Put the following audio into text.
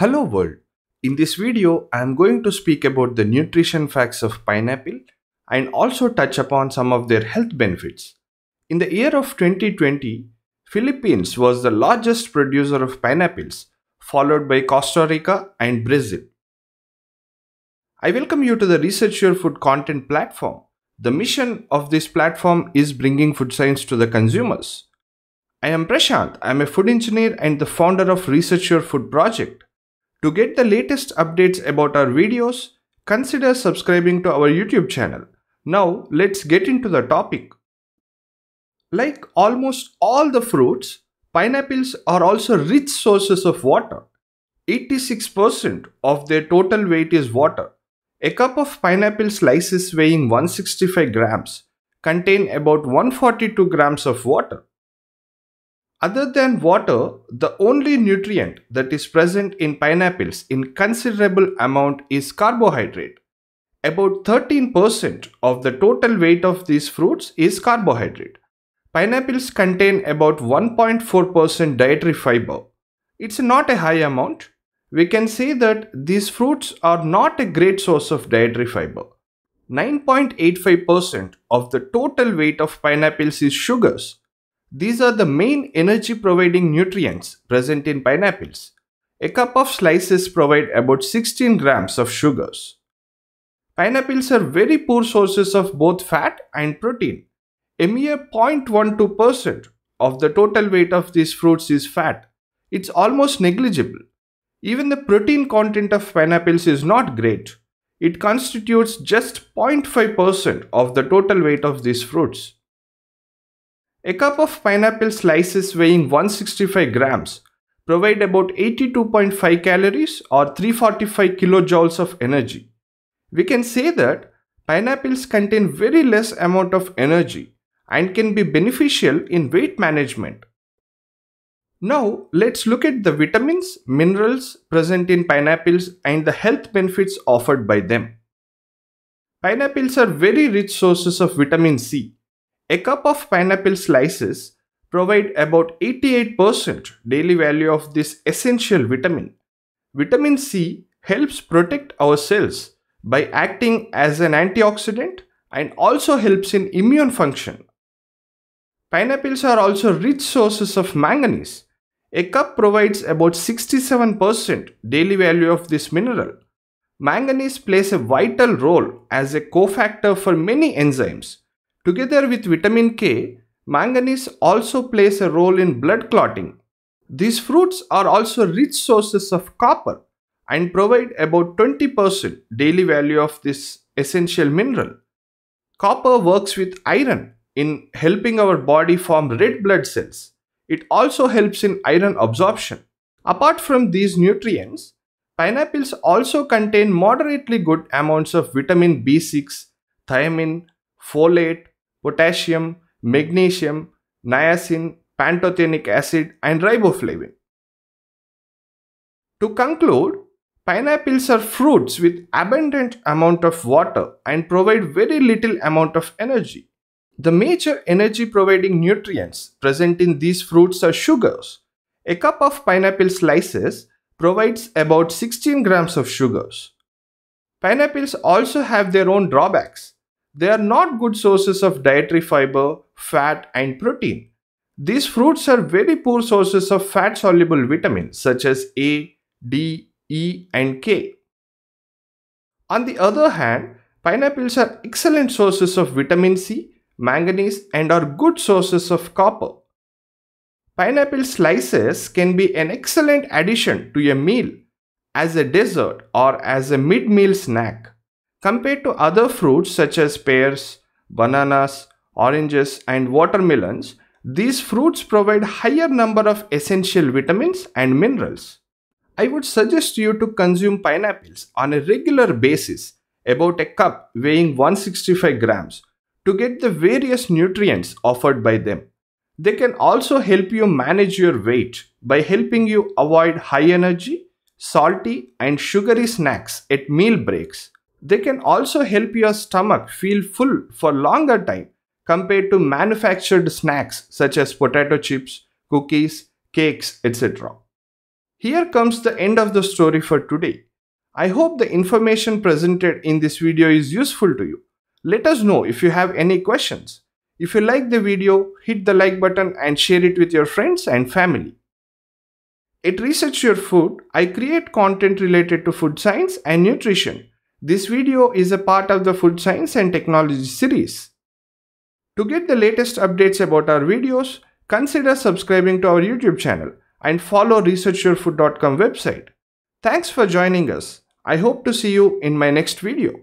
Hello world. In this video, I am going to speak about the nutrition facts of pineapple and also touch upon some of their health benefits. In the year of 2020, Philippines was the largest producer of pineapples, followed by Costa Rica and Brazil. I welcome you to the Research Your Food content platform. The mission of this platform is bringing food science to the consumers. I am Prashant. I am a food engineer and the founder of Research Your Food project. To get the latest updates about our videos, consider subscribing to our YouTube channel. Now, let's get into the topic. Like almost all the fruits, pineapples are also rich sources of water. 86% of their total weight is water. A cup of pineapple slices weighing 165 grams contain about 142 grams of water. Other than water, the only nutrient that is present in pineapples in considerable amount is carbohydrate. About 13% of the total weight of these fruits is carbohydrate. Pineapples contain about 1.4% dietary fiber. It's not a high amount. We can say that these fruits are not a great source of dietary fiber. 9.85% of the total weight of pineapples is sugars these are the main energy providing nutrients present in pineapples. A cup of slices provide about 16 grams of sugars. Pineapples are very poor sources of both fat and protein. A mere 0.12% of the total weight of these fruits is fat. It's almost negligible. Even the protein content of pineapples is not great. It constitutes just 0.5% of the total weight of these fruits. A cup of pineapple slices weighing 165 grams provide about 82.5 calories or 345 kilojoules of energy. We can say that pineapples contain very less amount of energy and can be beneficial in weight management. Now let's look at the vitamins, minerals present in pineapples and the health benefits offered by them. Pineapples are very rich sources of vitamin C a cup of pineapple slices provide about 88% daily value of this essential vitamin. Vitamin C helps protect our cells by acting as an antioxidant and also helps in immune function. Pineapples are also rich sources of manganese. A cup provides about 67% daily value of this mineral. Manganese plays a vital role as a cofactor for many enzymes Together with vitamin K, manganese also plays a role in blood clotting. These fruits are also rich sources of copper and provide about 20% daily value of this essential mineral. Copper works with iron in helping our body form red blood cells. It also helps in iron absorption. Apart from these nutrients, pineapples also contain moderately good amounts of vitamin B6, thiamine, folate, potassium, magnesium, niacin, pantothenic acid, and riboflavin. To conclude, pineapples are fruits with abundant amount of water and provide very little amount of energy. The major energy providing nutrients present in these fruits are sugars. A cup of pineapple slices provides about 16 grams of sugars. Pineapples also have their own drawbacks. They are not good sources of dietary fiber, fat, and protein. These fruits are very poor sources of fat soluble vitamins such as A, D, E, and K. On the other hand, pineapples are excellent sources of vitamin C, manganese, and are good sources of copper. Pineapple slices can be an excellent addition to a meal as a dessert or as a mid-meal snack. Compared to other fruits such as pears, bananas, oranges and watermelons, these fruits provide higher number of essential vitamins and minerals. I would suggest you to consume pineapples on a regular basis, about a cup weighing 165 grams, to get the various nutrients offered by them. They can also help you manage your weight by helping you avoid high energy, salty and sugary snacks at meal breaks. They can also help your stomach feel full for longer time compared to manufactured snacks such as potato chips, cookies, cakes, etc. Here comes the end of the story for today. I hope the information presented in this video is useful to you. Let us know if you have any questions. If you like the video, hit the like button and share it with your friends and family. At Research Your Food, I create content related to food science and nutrition. This video is a part of the Food Science and Technology series. To get the latest updates about our videos, consider subscribing to our YouTube channel and follow researchyourfood.com website. Thanks for joining us. I hope to see you in my next video.